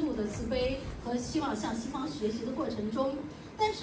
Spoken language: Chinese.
度的慈悲和希望，向西方学习的过程中，但是。